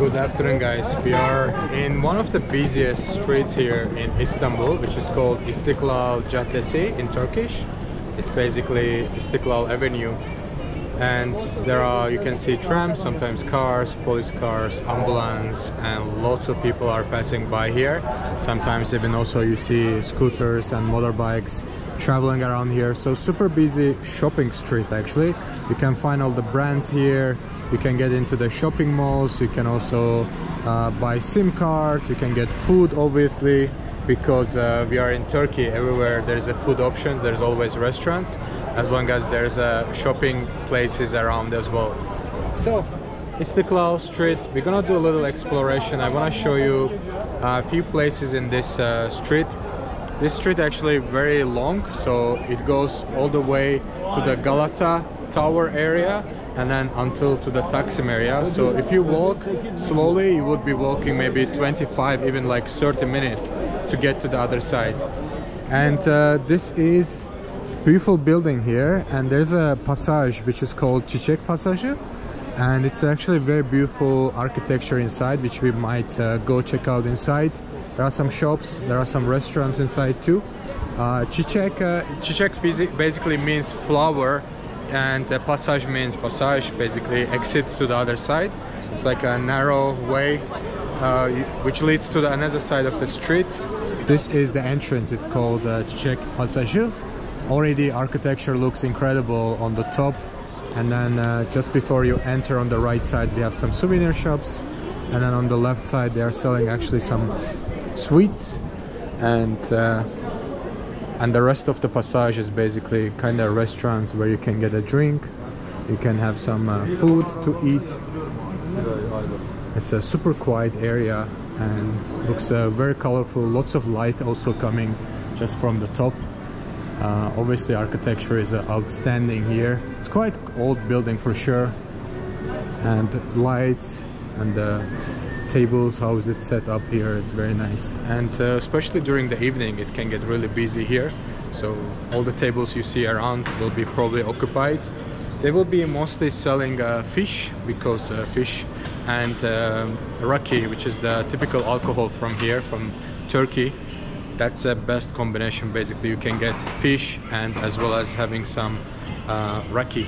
Good afternoon guys. We are in one of the busiest streets here in Istanbul which is called Istiklal Caddesi in Turkish. It's basically Istiklal Avenue and there are you can see trams, sometimes cars, police cars, ambulance and lots of people are passing by here. Sometimes even also you see scooters and motorbikes traveling around here. So super busy shopping street actually. You can find all the brands here. You can get into the shopping malls. You can also uh, buy sim cards. You can get food obviously because uh, we are in Turkey. Everywhere there's a food options there's always restaurants as long as there's a uh, shopping places around as well. So it's the Istiklal Street. We're gonna do a little exploration. I want to show you a few places in this uh, street this street actually very long, so it goes all the way to the Galata Tower area and then until to the Taksim area. So if you walk slowly, you would be walking maybe 25, even like 30 minutes to get to the other side. And uh, this is beautiful building here and there's a passage which is called Çiçek Passage and it's actually very beautiful architecture inside which we might uh, go check out inside there are some shops, there are some restaurants inside too. Uh, Çiçek, uh, Çiçek basically means flower and uh, passage means passage, basically exit to the other side. It's like a narrow way uh, which leads to the another side of the street. This is the entrance, it's called uh, Çiçek Passage. Already architecture looks incredible on the top and then uh, just before you enter on the right side we have some souvenir shops and then on the left side they are selling actually some sweets and uh, and the rest of the passage is basically kind of restaurants where you can get a drink you can have some uh, food to eat. It's a super quiet area and looks uh, very colorful lots of light also coming just from the top. Uh, obviously architecture is uh, outstanding here. It's quite old building for sure. And lights and uh, tables how is it set up here? It's very nice. And uh, especially during the evening it can get really busy here. So all the tables you see around will be probably occupied. They will be mostly selling uh, fish because uh, fish and uh, raki which is the typical alcohol from here from Turkey that's the best combination basically you can get fish and as well as having some uh, raki.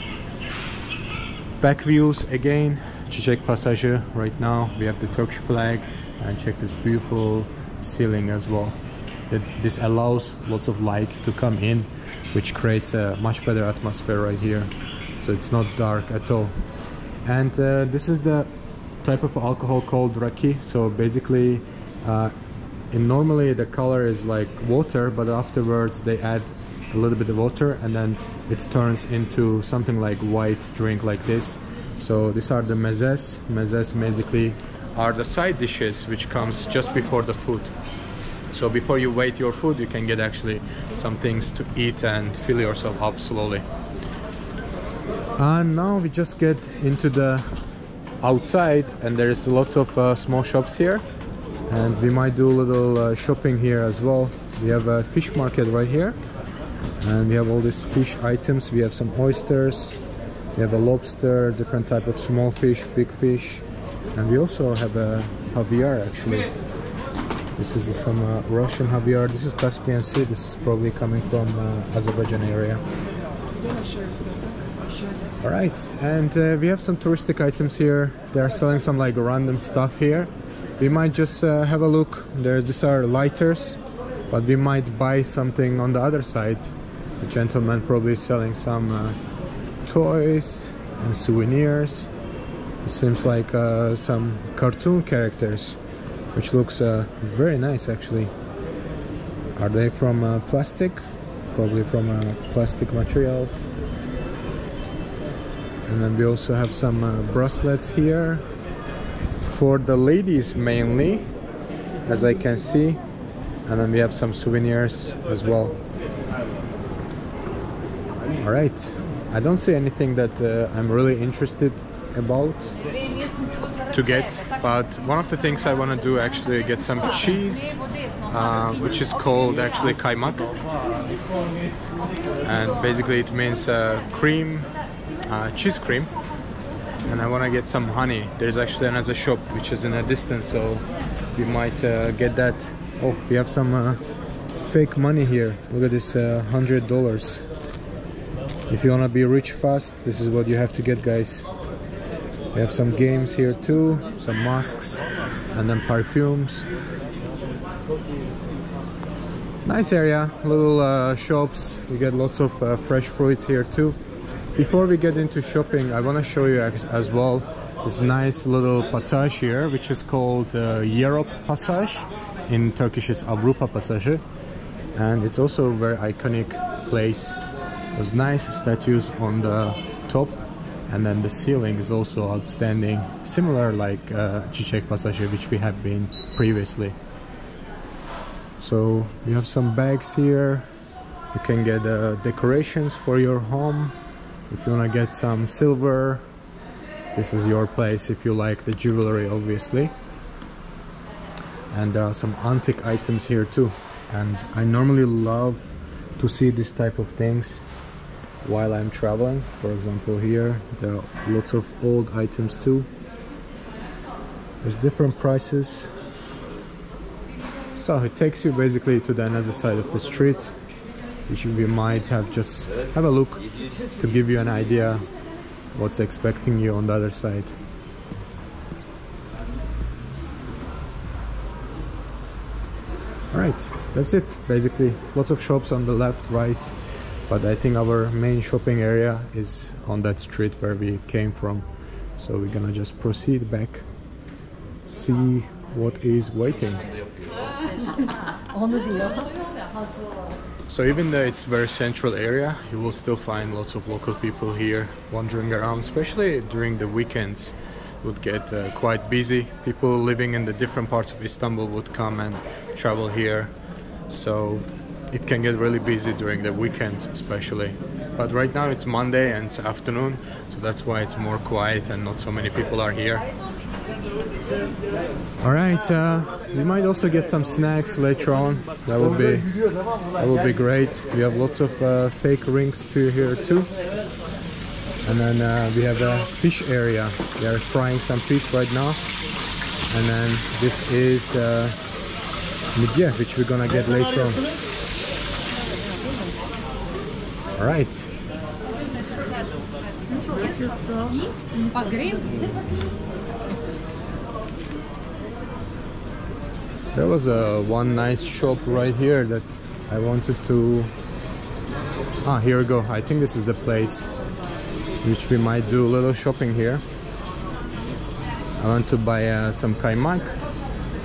Back views again Çiçek Passage right now. We have the Turkish flag and check this beautiful ceiling as well. It, this allows lots of light to come in which creates a much better atmosphere right here. So it's not dark at all. And uh, this is the type of alcohol called raki. So basically uh, in normally the color is like water but afterwards they add a little bit of water and then it turns into something like white drink like this so these are the mezes. Mezes basically are the side dishes which comes just before the food. So before you wait your food, you can get actually some things to eat and fill yourself up slowly. And now we just get into the outside and there's lots of uh, small shops here and we might do a little uh, shopping here as well. We have a fish market right here and we have all these fish items. We have some oysters, we have a lobster, different type of small fish, big fish, and we also have a caviar actually. This is from uh, Russian caviar. This is Caspian Sea. This is probably coming from uh, Azerbaijan area. All right, and uh, we have some touristic items here. They are selling some like random stuff here. We might just uh, have a look. There's these are lighters, but we might buy something on the other side. The gentleman probably selling some uh, toys and souvenirs. It seems like uh, some cartoon characters, which looks uh, very nice actually. Are they from uh, plastic? Probably from uh, plastic materials. And then we also have some uh, bracelets here for the ladies mainly, as I can see. And then we have some souvenirs as well. All right, I don't see anything that uh, I'm really interested about to get but one of the things I want to do actually get some cheese uh, which is called actually kaymak and basically it means uh, cream uh, cheese cream and I want to get some honey. There's actually another shop which is in a distance, so we might uh, get that. Oh, we have some uh, fake money here. Look at this hundred dollars. If you want to be rich fast, this is what you have to get, guys. We have some games here too, some masks, and then perfumes. Nice area, little uh, shops. We get lots of uh, fresh fruits here too. Before we get into shopping, I want to show you as well this nice little passage here, which is called uh, Europe Passage. In Turkish, it's Avrupa Passage, and it's also a very iconic place. There's nice statues on the top, and then the ceiling is also outstanding, similar like uh, Çiçek Passage, which we have been previously. So you have some bags here. You can get uh, decorations for your home. If you want to get some silver, this is your place if you like the jewelry, obviously. And there are some antique items here too. And I normally love to see this type of things while I'm traveling. For example, here there are lots of old items too. There's different prices so it takes you basically to the another side of the street, which we might have just have a look to give you an idea what's expecting you on the other side. Alright, that's it basically. Lots of shops on the left, right, but I think our main shopping area is on that street where we came from. So we're gonna just proceed back, see what is waiting. So even though it's very central area, you will still find lots of local people here wandering around, especially during the weekends. Would get uh, quite busy. People living in the different parts of Istanbul would come and travel here. So it can get really busy during the weekends especially. But right now it's Monday and it's afternoon, so that's why it's more quiet and not so many people are here. All right, uh, we might also get some snacks later on. That would be that would be great. We have lots of uh, fake rings to here too. And then uh, we have a fish area. They are frying some fish right now. And then this is uh, which we're gonna get later on. All right. There was a one nice shop right here that I wanted to ah here we go. I think this is the place which we might do a little shopping here. I want to buy uh, some kaymak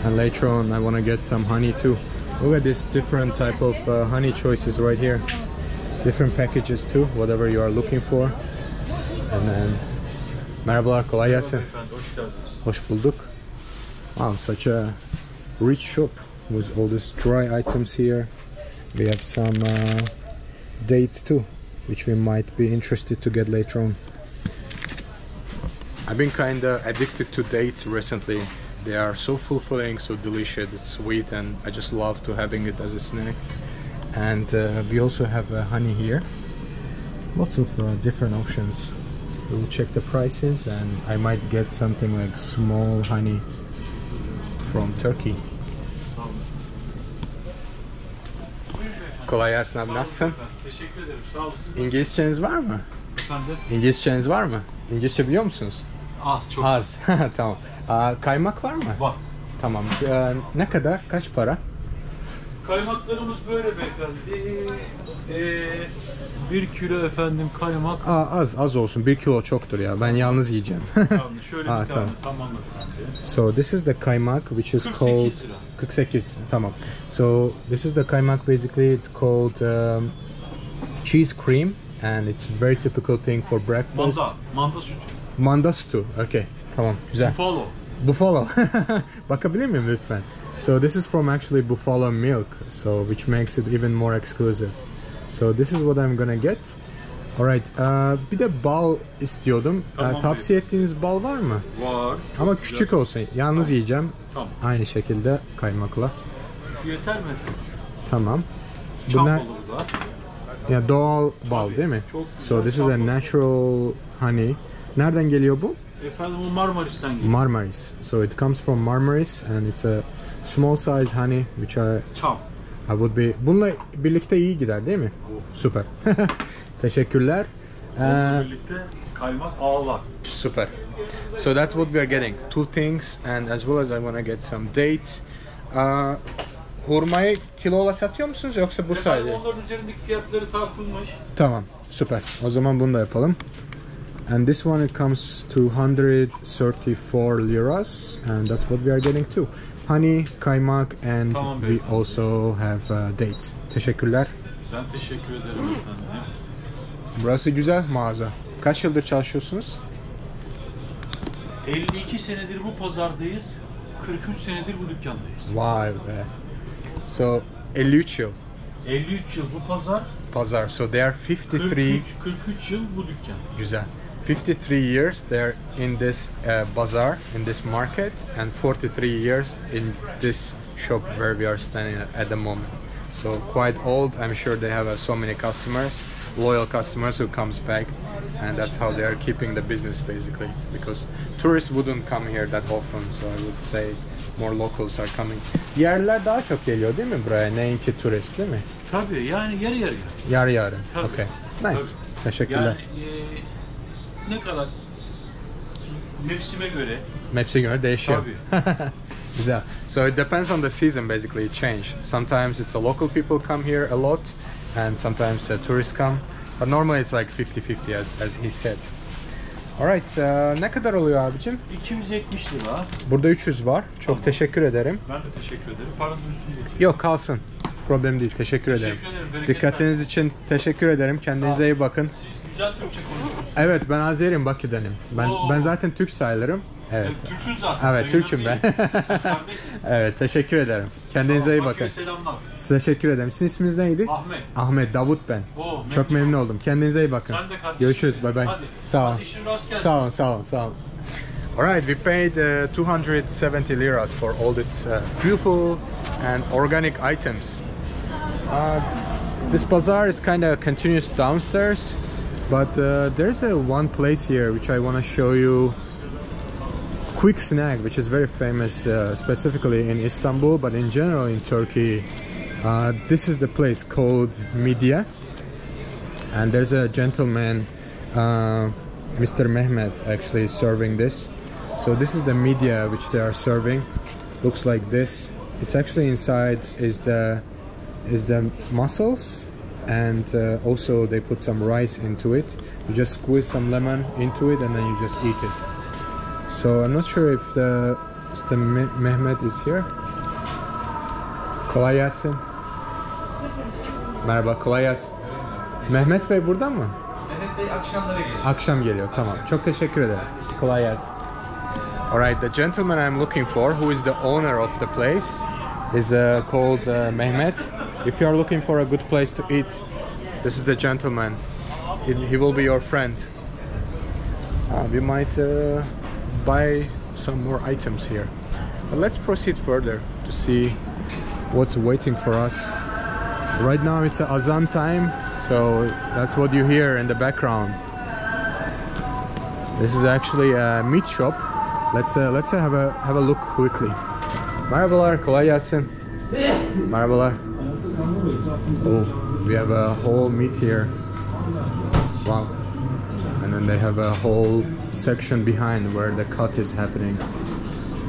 and later on I want to get some honey too. Look at this different type of uh, honey choices right here different packages too whatever you are looking for. And then merhabalar kolay gelsin hoş bulduk wow such a rich shop with all these dry items here. We have some uh, dates too which we might be interested to get later on. I've been kinda addicted to dates recently. They are so fulfilling so delicious it's sweet and I just love to having it as a snack and uh, we also have uh, honey here lots of uh, different options we'll check the prices and I might get something like small honey from Turkey. Kolay gelsin abi nasılsın? Teşekkür ederim. Sağ olasın. İngilizceniz var mı? Efendim? İngilizceniz var mı? İngilizce biliyor musunuz? Az çok. Az. tamam. Aa, kaymak var mı? Var. Tamam. Ee, ne kadar? Kaç para? Kaymaklarımız böyle beyefendi. Ee, bir kilo efendim kaymak. Aa, az az olsun. Bir kilo çoktur ya. Ben yalnız yiyeceğim. Tamam, şöyle Ha, bir tane. tamam. Tamam efendim. so this is the kaymak which is 48 called lira. 48. Tamam. So this is the kaymak basically it's called um, cheese cream and it's very typical thing for breakfast. Manda. Manda sütü. Manda sütü. Okay. Tamam. Güzel. Buffalo. Buffalo. Bakabilir miyim lütfen? So this is from actually buffalo milk, so which makes it even more exclusive. So this is what I'm gonna get. Alright, uh, bir de bal istiyordum. Uh, Tamam, tavsiye ettiğiniz bal var mı? Var. Ama küçük olsun. Yalnız yiyeceğim. Tamam. Aynı şekilde kaymakla. Şu yeter mi? Tamam. Çam Bunlar da. ya doğal bal değil mi? Çok So güzel this is a natural honey. Nereden geliyor bu? Efendim o Marmaris'ten geliyor. Marmaris. So it comes from Marmaris and it's a small size honey which I, Çam. I would be... Bununla birlikte iyi gider değil mi? Süper. Teşekkürler. Onunla Ee, birlikte kaymak ağlar. Super. So that's what we are getting. Two things, and as well as I want to get some dates. Uh, hurmayı kilola satıyor musunuz yoksa bu Efendim sadece? onların üzerindeki fiyatları tartılmış. Tamam, süper. O zaman bunu da yapalım. And this one it comes to 134 liras, and that's what we are getting too. Honey, kaymak, and Tamam we beyefendi. also have uh, dates. Teşekkürler. Ben teşekkür ederim efendim. Burası güzel mağaza. Kaç yıldır çalışıyorsunuz? 52 senedir bu pazardayız. 43 senedir bu dükkandayız. Vay be. So 53 yıl. 53 yıl bu pazar, Pazar. So they are 53 43, 43 yıl bu dükkan. Güzel. 53 years they're in this uh, bazaar, in this market, and 43 years in this shop where we are standing at, the moment. So quite old. I'm sure they have uh, so many customers, loyal customers who comes back, and that's how they are keeping the business basically. Because tourists wouldn't come here that often, so I would say more locals are coming. Yerliler daha çok geliyor değil mi buraya? Neyinki turist değil mi? Tabii yani yarı yarıya. Yarı yarı. Tabii. Okay. Nice. Tabii. Teşekkürler. Yani e, ne kadar mevsime göre Mevsim göre değişiyor. tabii. Güzel. So it depends on the season basically it change. Sometimes it's a local people come here a lot and sometimes uh, tourists come. But normally it's like 50-50 as, as he said. Alright, uh, ne kadar oluyor abicim? 270 lira. Burada 300 var. Çok Tamam. teşekkür ederim. Ben de teşekkür ederim. Paranın üstünde geçelim. Yok kalsın. Problem değil. Teşekkür ederim. Teşekkür ederim. Bereket Dikkatiniz için teşekkür ederim. Kendinize iyi bakın. Siz güzel Türkçe konuşuyorsunuz. Evet ben Azerim Bakü'denim. Ben Oo. ben zaten Türk sayılırım. Evet. Evet. Türksün zaten. Evet sayılır Türk'üm ben. değil. Sen kardeşsin. evet teşekkür ederim. Kendinize iyi Bakü'ye bakın. selamlar. Size teşekkür ederim. Sizin isminiz neydi? Ahmet. Ahmet Davut ben. Oo, Çok memnun oldum. Kendinize iyi bakın. Sen de kardeşim. Görüşürüz. Bye bye. Hadi. Sağ ol. Hadi işin rast gelsin. Sağ olun, sağ olun, sağ olun. Alright, we paid uh, 270 liras for all this uh, beautiful and organic items. Uh, this bazaar is kind of continuous downstairs, but uh, there's a one place here which I want to show you. Quick snack, which is very famous uh, specifically in Istanbul, but in general in Turkey. Uh, this is the place called Midye, and there's a gentleman, uh, Mr. Mehmet, actually serving this. So this is the midye which they are serving. Looks like this. It's actually inside is the is the mussels, and uh, also they put some rice into it. You just squeeze some lemon into it, and then you just eat it. So I'm not sure if the Mr. Mehmet is here. Kolay gelsin. Merhaba, kolay gelsin. Mehmet Bey burada mı? Mehmet Bey akşamları geliyor. Akşam geliyor. Tamam. Çok teşekkür ederim. Kolay gelsin. Alright, the gentleman I'm looking for, who is the owner of the place, is uh, called uh, Mehmet. If you are looking for a good place to eat, this is the gentleman. He, will be your friend. Uh, we might uh, buy some more items here. But let's proceed further to see what's waiting for us. Right now it's Azan time, so that's what you hear in the background. This is actually a meat shop. Let's uh, let's have a have a look quickly. Merhabalar, kolay gelsin. Oh, we have a whole meat here. Wow. And then they have a whole section behind where the cut is happening.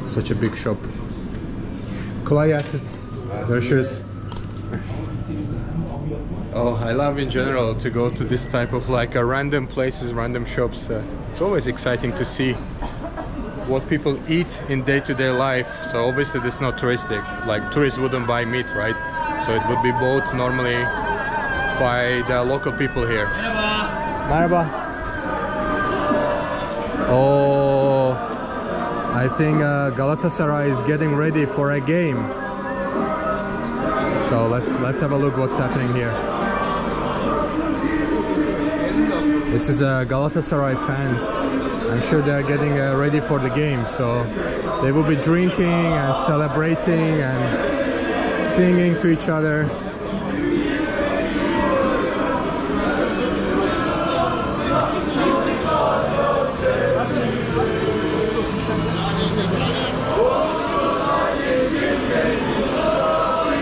Such a big shop. Kolay gelsin. Oh, I love in general to go to this type of like uh, random places, random shops. Uh, it's always exciting to see what people eat in day-to-day life. So obviously this is not touristic. Like tourists wouldn't buy meat, right? So it would be bought normally by the local people here. Merhaba. Oh, I think uh, Galatasaray is getting ready for a game. So let's let's have a look what's happening here. This is uh, Galatasaray fans. I'm sure they are getting uh, ready for the game. So they will be drinking and celebrating and singing to each other.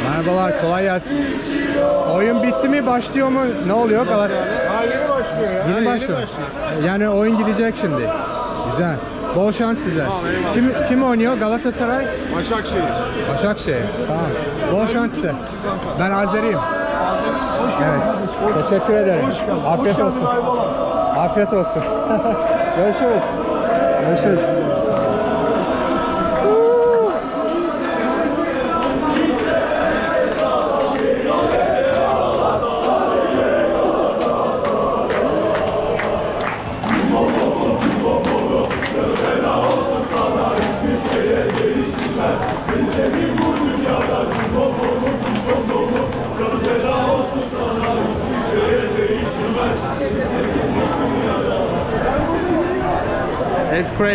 Merhabalar, kolay gelsin. Oyun bitti mi, başlıyor mu? Ne oluyor Galatasaray? Yeni başlıyor ya. Yeni başlıyor. Yani oyun gidecek şimdi. Güzel. Bol şans size. Kim, kim oynuyor? Galatasaray? Başakşehir. Başakşehir. Tamam. Bol şans size. Ben Azeriyim. Evet. Teşekkür ederim. Afiyet olsun. Afiyet olsun. Görüşürüz. Görüşürüz.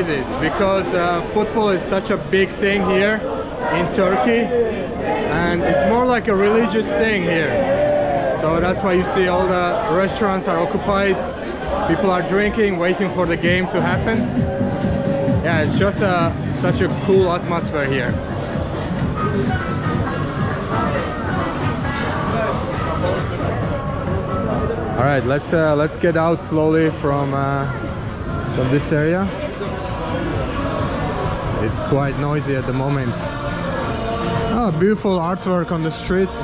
It's because uh, football is such a big thing here in Turkey and it's more like a religious thing here. So that's why you see all the restaurants are occupied, people are drinking, waiting for the game to happen. Yeah, it's just a, such a cool atmosphere here. All right, let's uh, let's get out slowly from uh, from this area. It's quite noisy at the moment. Oh, beautiful artwork on the streets.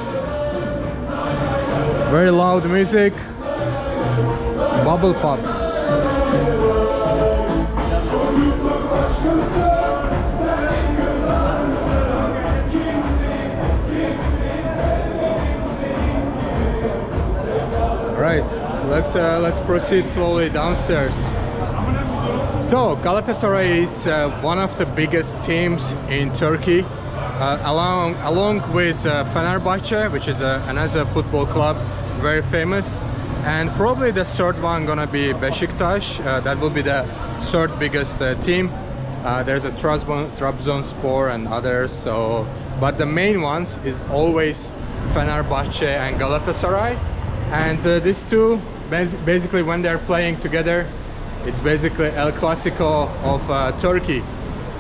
Very loud music. Bubble pop. Right, let's uh, let's proceed slowly downstairs. So Galatasaray is uh, one of the biggest teams in Turkey, uh, along along with uh, Fenerbahçe, which is a, another football club, very famous, and probably the third one gonna be Beşiktaş. Uh, that will be the third biggest uh, team. Uh, there's a Trabzon, Trabzonspor and others. So, but the main ones is always Fenerbahçe and Galatasaray, and uh, these two basically when they're playing together it's basically El Clasico of uh, Turkey.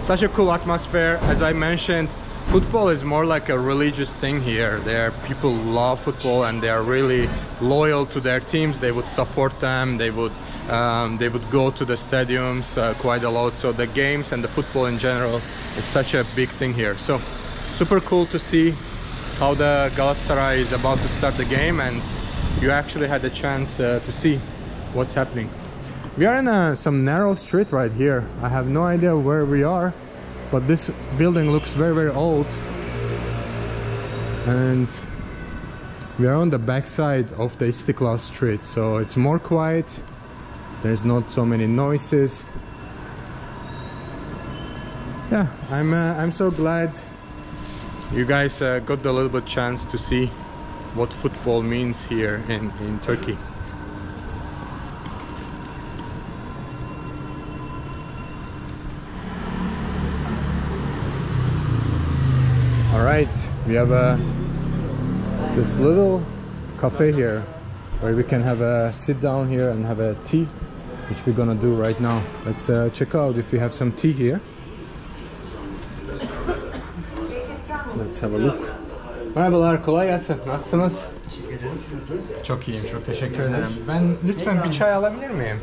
Such a cool atmosphere. As I mentioned, football is more like a religious thing here. There, people love football and they are really loyal to their teams. They would support them. They would, um, they would go to the stadiums uh, quite a lot. So the games and the football in general is such a big thing here. So super cool to see how the Galatasaray is about to start the game and you actually had a chance uh, to see what's happening. We are in a, some narrow street right here. I have no idea where we are, but this building looks very, very old. And we are on the backside of the Istiklal Street, so it's more quiet. There's not so many noises. Yeah, I'm, uh, I'm so glad you guys uh, got a little bit chance to see what football means here in, in Turkey. All we have a this little cafe here where we can have a sit down here and have a tea, which we're gonna do right now. Let's uh, check out if we have some tea here. Let's have a look. Merhabalar, kolay gelsin. Nasılsınız? Çok iyiyim, çok teşekkür ederim. Ben lütfen bir çay alabilir miyim?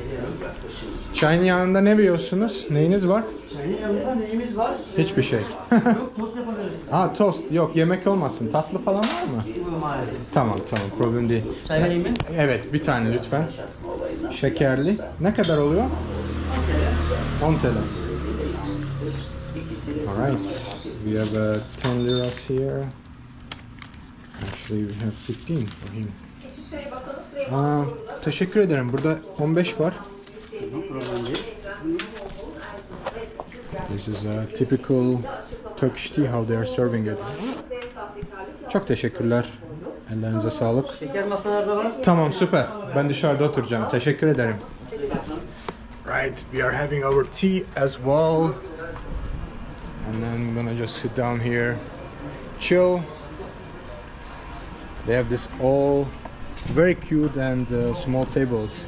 Çayın yanında ne biliyorsunuz? Neyiniz var? Çayın yanında neyimiz var? Hiçbir şey. Yok tost yapabiliriz. Ha tost yok yemek olmasın. Tatlı falan var mı? Maalesef. Tamam tamam problem değil. Çay vereyim mi? Evet bir tane lütfen. Şekerli. Ne kadar oluyor? 10 TL. Alright. We have uh, 10 liras here. Actually we have 15 for him. Aa, teşekkür ederim. Burada 15 var. This is a typical Turkish tea how they are serving it. Çok teşekkürler. Ellerinize sağlık. Şeker masalarda var. Tamam süper. Ben dışarıda oturacağım. Teşekkür ederim. Right, we are having our tea as well. And then I'm gonna just sit down here, chill. They have this all very cute and uh, small tables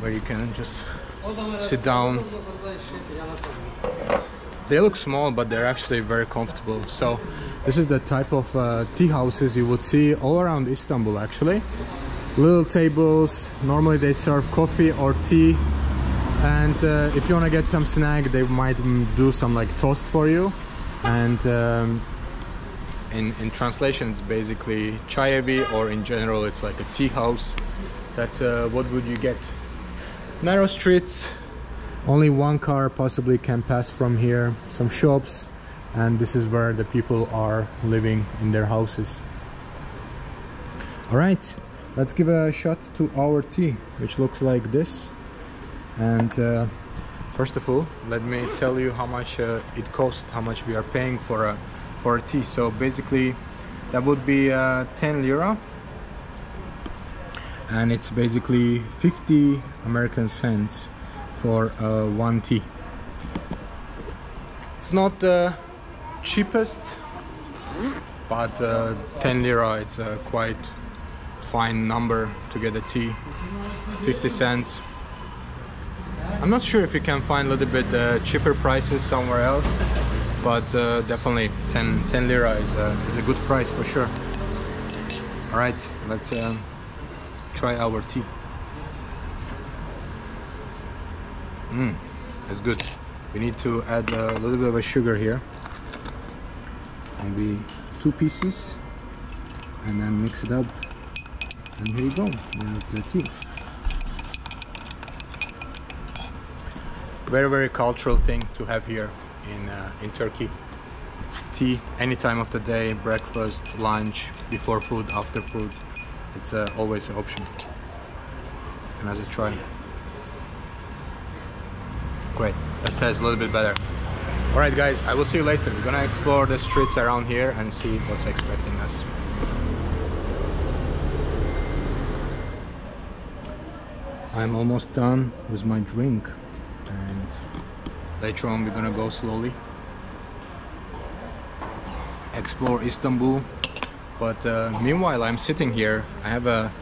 where you can just sit down. They look small but they're actually very comfortable. So this is the type of uh, tea houses you would see all around Istanbul actually. Little tables. Normally they serve coffee or tea. And uh, if you want to get some snack they might do some like toast for you. And um, in, in translation it's basically chaiyevi, or in general it's like a tea house. That's uh, what would you get? Narrow streets only one car possibly can pass from here some shops and this is where the people are living in their houses. All right let's give a shot to our tea which looks like this. And uh, first of all let me tell you how much uh, it costs how much we are paying for a for a tea. So basically that would be uh, 10 lira. And it's basically 50 American cents for uh, one tea. It's not the cheapest but uh, 10 lira it's a quite fine number to get a tea. 50 cents. I'm not sure if you can find a little bit uh, cheaper prices somewhere else but uh, definitely 10, 10 lira is a, is a good price for sure all right let's um, try our tea Mmm, it's good. We need to add a little bit of a sugar here. Maybe two pieces. And then mix it up. And here you go, we have the tea. Very, very cultural thing to have here in, uh, in Turkey. Tea, any time of the day, breakfast, lunch, before food, after food. It's uh, always an option. And as a try. Great, that tastes a little bit better. Alright guys, I will see you later. We're gonna explore the streets around here and see what's expecting us. I'm almost done with my drink later on we're gonna go slowly. Explore Istanbul. But uh, meanwhile I'm sitting here. I have a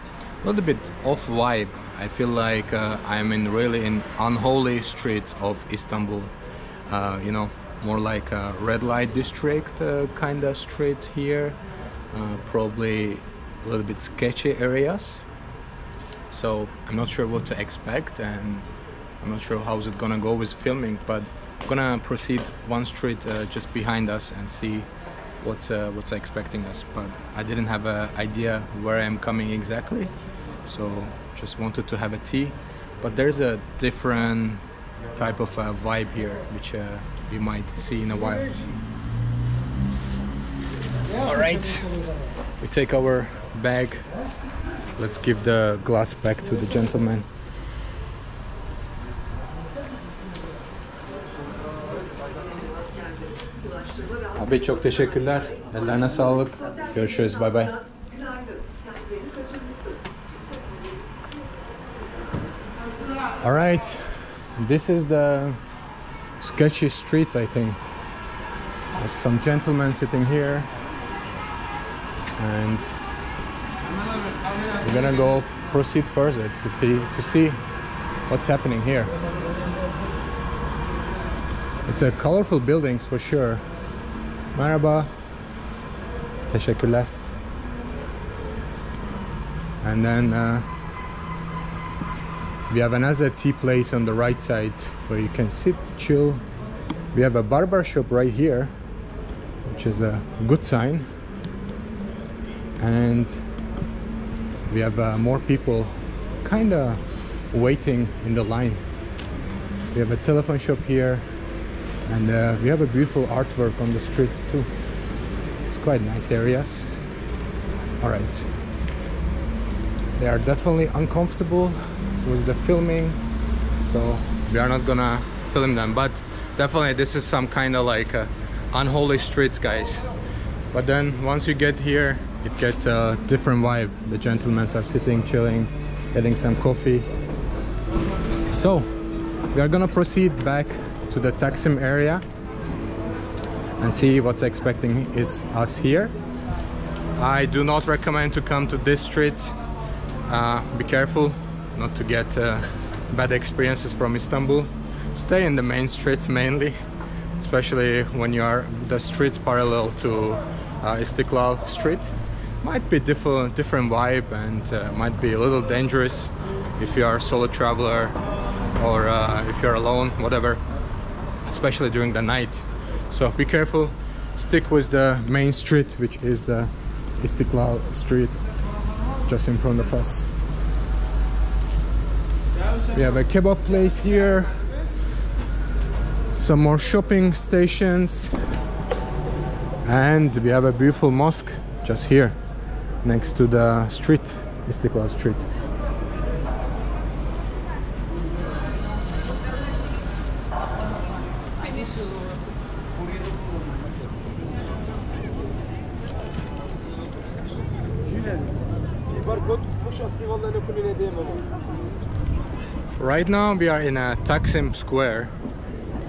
little bit off vibe. I feel like uh, I'm in really in unholy streets of Istanbul. Uh, you know more like a red light district uh, kind of streets here. Uh, probably a little bit sketchy areas. So I'm not sure what to expect and I'm not sure how's it gonna go with filming but I'm gonna proceed one street uh, just behind us and see what's uh, what's expecting us. But I didn't have an idea where I'm coming exactly so just wanted to have a tea. But there's a different type of uh, vibe here which uh, you might see in a while. All right. We take our bag. Let's give the glass back to the gentleman Abi çok teşekkürler. Ellerine sağlık. Görüşürüz. Bay bay. All right, this is the sketchy streets, I think. There's some gentlemen sitting here, and we're gonna go proceed further to to see what's happening here. It's a colorful buildings for sure. Merhaba. Teşekkürler. And then uh, we have another tea place on the right side where you can sit, chill. We have a barber shop right here, which is a good sign. And we have uh, more people kind of waiting in the line. We have a telephone shop here, and uh, we have a beautiful artwork on the street too. It's quite nice areas. All right. They are definitely uncomfortable with the filming so we are not gonna film them but definitely this is some kind of like uh, unholy streets guys but then once you get here it gets a different vibe the gentlemen are sitting chilling getting some coffee so we are gonna proceed back to the Taksim area and see what's expecting is us here I do not recommend to come to these streets uh, be careful not to get uh, bad experiences from Istanbul. Stay in the main streets mainly. especially when you are the streets parallel to uh, Istiklal Street. Might be different, different vibe and uh, might be a little dangerous if you are a solo traveler or uh, if you're alone, whatever, especially during the night. So be careful. Stick with the main street, which is the Istiklal Street, just in front of us. We have a kebab place here, some more shopping stations, and we have a beautiful mosque just here next to the street, Istiklal Street. Right now we are in a Taksim Square,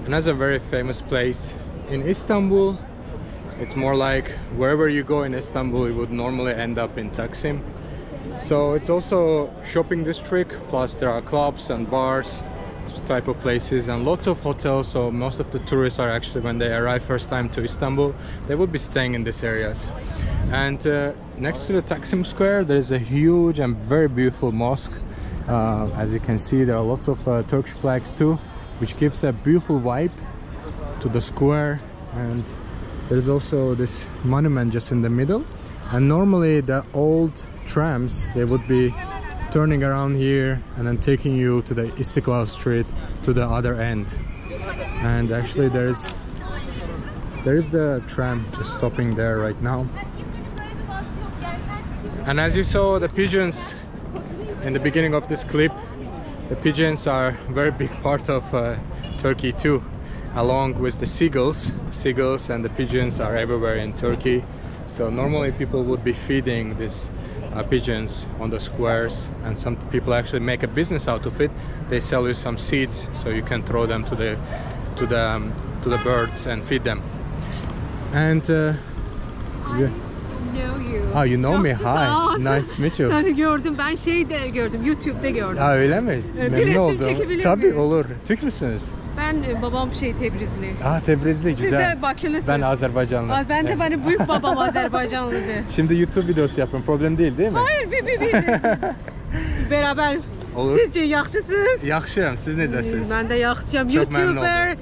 another very famous place in Istanbul. It's more like wherever you go in Istanbul, you would normally end up in Taksim. So it's also shopping district, plus there are clubs and bars, type of places and lots of hotels. So most of the tourists are actually when they arrive first time to Istanbul, they would be staying in these areas. And uh, next to the Taksim Square, there is a huge and very beautiful mosque. Uh, as you can see, there are lots of uh, Turkish flags too, which gives a beautiful vibe to the square. And there's also this monument just in the middle. And normally the old trams, they would be turning around here and then taking you to the Istiklal Street to the other end. And actually there's there is the tram just stopping there right now. And as you saw the pigeons in the beginning of this clip, the pigeons are a very big part of uh, Turkey too, along with the seagulls. Seagulls and the pigeons are everywhere in Turkey. So normally people would be feeding these uh, pigeons on the squares and some people actually make a business out of it. They sell you some seeds so you can throw them to the to the um, to the birds and feed them. And uh, you- know you. Ah, you know me. Hi. Nice to meet you. Seni gördüm. Ben şeyde gördüm. YouTube'da gördüm. Ha öyle mi? bir Memnun resim oldum. çekebilir Tabii miyim? olur. Türk müsünüz? Ben e, babam şey Tebrizli. Ah Tebrizli Siz güzel. de Bakülüsünüz. Ben Azerbaycanlı. Aa, Ben de benim büyük babam Azerbaycanlıdır. Şimdi YouTube videosu yapıyorum. Problem değil değil mi? Hayır bir bir bir. Beraber. Olur. Sizce yaxşısınız? Yaxşıyam. Siz necəsiz? Ben de yaxşıyam. Çok memnun YouTuber.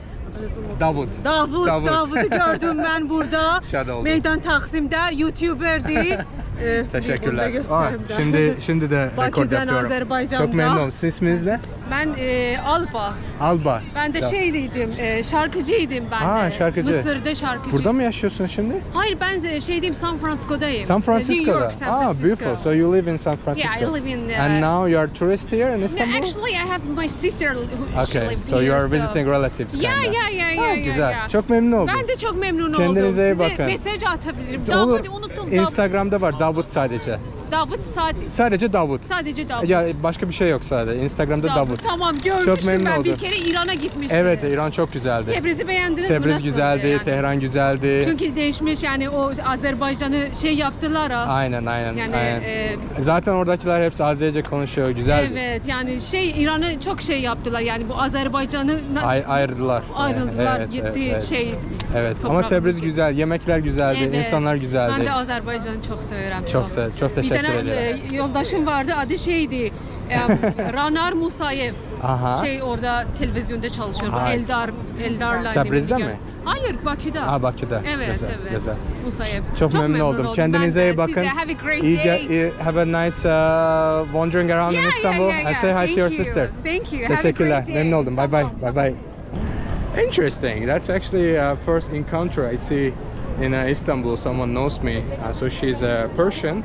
Davud. Davud, Davud. Davud'u gördüm ben burada. Şad oldum. Meydan Taksim'de YouTuber'di. Ee, Teşekkürler. Aa, şimdi şimdi de rekord Bakü'den, yapıyorum. Azerbaycan'da. Çok memnun oldum. Sizin isminiz ne? Ben e, Alba. Alba. Ben de Ya. şeydiydim, e, şarkıcıydım ben Ha, de. şarkıcı. Mısır'da şarkıcı. Burada mı yaşıyorsun şimdi? Hayır ben de şeydeyim San Francisco'dayım. San New Francisco'da. York, San Ah, Francisco. beautiful. So you live in San Francisco. Yeah, I live in, uh, And now you are tourist here in No, Istanbul? actually I have my sister who she Okay, lives so here. you are visiting relatives Yeah, kinda. yeah, yeah, yeah, Ha, yeah, güzel. yeah. Çok memnun oldum. Ben de çok memnun Kendinize iyi oldum. Size bakın. mesaj atabilirim. Olur. Davut unuttum. Instagram'da var Davut sadece. Davut, Davut sadece, Sadece Davut. sadece Davut. Ya başka bir şey yok sadece. Instagram'da Davut. Tamam görmüştüm Çok memnun ben oldum. bir kere İran'a gitmiştim. Evet, İran çok güzeldi. Tebriz'i beğendiniz mi? Tebriz güzeldi, yani? Tehran güzeldi. Çünkü değişmiş yani o Azerbaycan'ı şey yaptılar ha. Aynen aynen. Yani aynen. e, Zaten oradakiler hepsi Azerice konuşuyor. Güzeldi. evet yani şey İran'ı çok şey yaptılar yani bu Azerbaycan'ı Ay, ayrıldılar. ayrıldılar Evet, gitti evet, evet. şey. Evet ama Tebriz güzel, yemekler güzeldi, Evet. insanlar güzeldi. Ben de Azerbaycan'ı çok severim. Çok sev- çok teşekkür tane ederim. e, yoldaşım vardı adı şeydi. e, Ranar Musayev. Aha. Şey orada televizyonda çalışıyor. Bu Ha. Eldar Eldar'la. Bileyim. mi? Hayır Bakü'de. Aa Bakü'de. Evet, güzel, evet. güzel. Musayev. Çok, memnun, oldum. Kendinize Ben de. iyi bakın. Have a great İyi day. iyi- have a nice uh, wandering around in Yeah, Istanbul yeah, yeah, and say hi Thank to your you. sister. Thank you. Have a Teşekkürler. great day. Memnun oldum. Bye bye. Bye bye. Interesting. That's actually uh, first encounter I see in uh, Istanbul. Someone knows me. Uh, so she's a Persian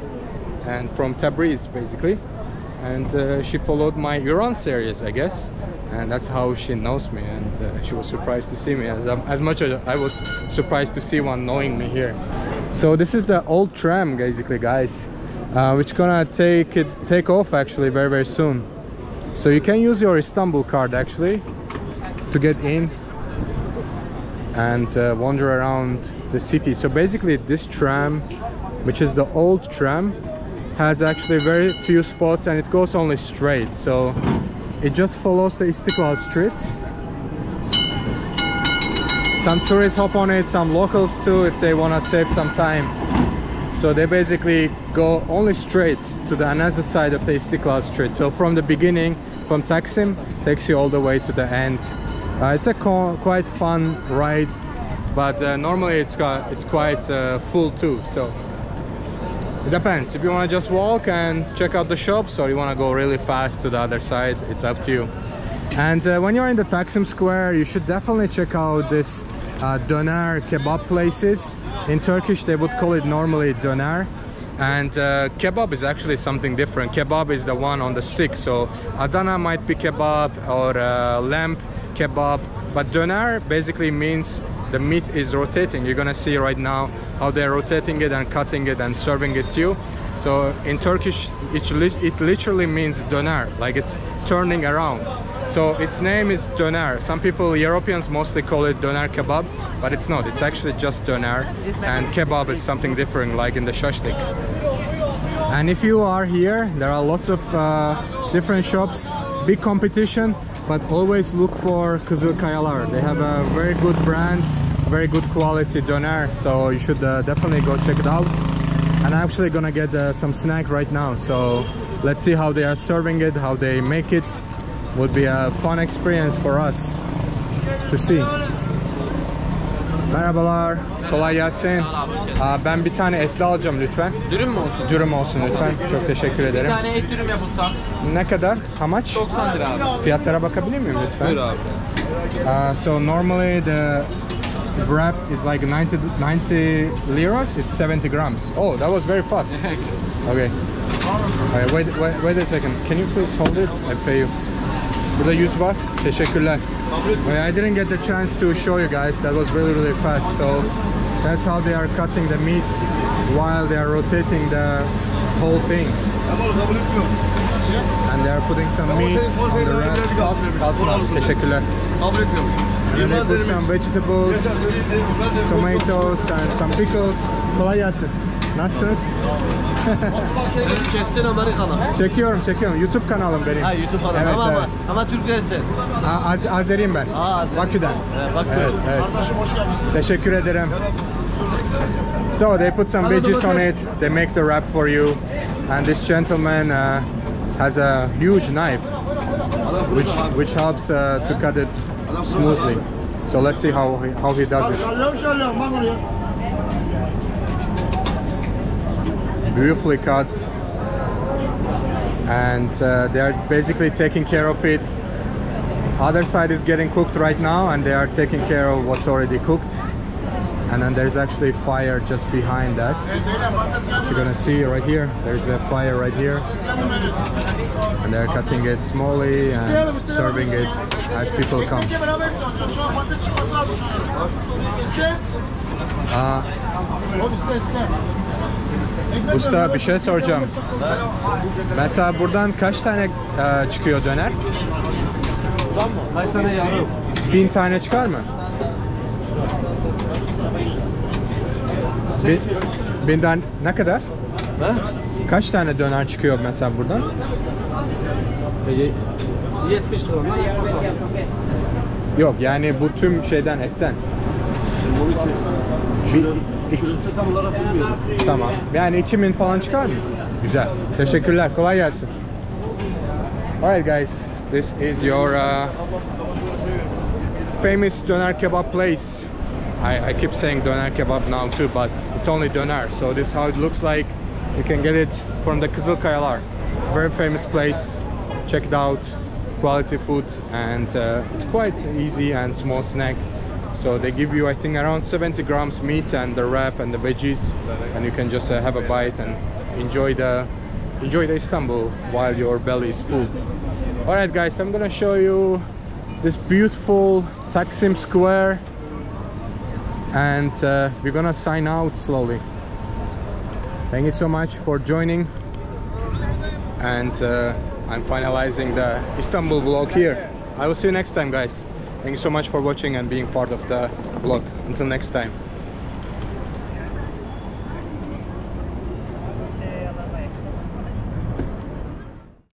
and from Tabriz basically. And uh, she followed my Iran series, I guess. And that's how she knows me. And uh, she was surprised to see me as, as much as I was surprised to see one knowing me here. So this is the old tram basically guys. Uh, which gonna take it take off actually very very soon. So you can use your Istanbul card actually to get in and uh, wander around the city. So basically this tram, which is the old tram, has actually very few spots and it goes only straight. So it just follows the Istiklal Street. some tourists hop on it some locals too if they want to save some time so they basically go only straight to the another side of the Istiklal Street so from the beginning from Taksim takes you all the way to the end uh, it's a quite fun ride but uh, normally it's got it's quite uh, full too so it depends. If you want to just walk and check out the shops or you want to go really fast to the other side it's up to you. And uh, when you're in the Taksim Square you should definitely check out this uh, doner kebab places. In Turkish they would call it normally doner and uh, kebab is actually something different. Kebab is the one on the stick. So Adana might be kebab or uh, lamb kebab. But doner basically means the meat is rotating. You're gonna see right now how they're rotating it and cutting it and serving it to you. So in Turkish it, it literally means doner like it's turning around. So its name is doner some people Europeans mostly call it doner kebab but it's not. It's actually just doner and kebab is something different like in the shashlik and if you are here there are lots of uh, different shops big competition but always look for Kızıl Kayalar they have a very good brand very good quality doner so you should uh, definitely go check it out and I'm actually gonna get uh, some snack right now so let's see how they are serving it how they make it would be a fun experience for us to see Merhabalar, kolay gelsin. Aa, ben bir tane etli alacağım lütfen. Dürüm mü olsun? Dürüm olsun lütfen. Çok teşekkür ederim. Bir tane et dürüm yap ustam. Ne kadar? How much? 90 lira abi. Fiyatlara bakabilir miyim lütfen? Buyur abi. Uh, so normally the wrap is like 90, 90 liras. It's 70 grams. Oh, that was very fast. Okay. Alright, wait, wait, wait a second. Can you please hold it? I pay you. Burada 100 var. Teşekkürler. I didn't get the chance to show you guys. That was really, really fast. So that's how they are cutting the meat while they are rotating the whole thing. And they are putting some meat on the wrap. Kalsın abi. Teşekkürler. And they put some vegetables, tomatoes and some pickles. Kolay gelsin. Nasılsınız? Kessin Amerikalı. Çekiyorum, çekiyorum. YouTube kanalım benim. Ha YouTube kanalı Evet, ama, evet. ama, ama Türk değilsin. A- Az Azeriyim ben. Aa, Azeri. Bakü'den. Ee, bak Evet, evet. Teşekkür ederim. So they put some veggies on it. They make the wrap for you, and this gentleman uh, has a huge knife, which which helps uh, to cut it smoothly. So let's see how he, how he does it. Beautifully cut, and uh, they are basically taking care of it other side is getting cooked right now and they are taking care of what's already cooked and then there's actually fire just behind that. As you're gonna see right here there's a fire right here. And they're cutting it smallly and serving it as people come. Aa, usta bir şey soracağım. Mesela buradan kaç tane e, çıkıyor döner? Kaç tane yavrum? Bin tane çıkar mı? Bin, binden ne kadar? Ha? Kaç tane döner çıkıyor mesela buradan? 70 lira. Yok yani bu tüm şeyden etten. Bunu ki. Bir, Kilosu tam olarak bilmiyorum. tamam. Yani 2000 falan çıkar mı? Güzel. Teşekkürler. Kolay gelsin. Alright guys, this is your uh, famous doner kebab place. I, I keep saying doner kebab now too, but it's only doner. So this is how it looks like. You can get it from the Kızıl Kayalar. Very famous place. Check it out. Quality food and uh, it's quite easy and small snack. So they give you, I think, around 70 grams meat and the wrap and the veggies, and you can just uh, have a bite and enjoy the enjoy the Istanbul while your belly is full. All right, guys, I'm gonna show you this beautiful Taksim Square, and uh, we're gonna sign out slowly. Thank you so much for joining, and uh, I'm finalizing the Istanbul vlog here. I will see you next time, guys. Thank you so much for watching and being part of the vlog. Until next time.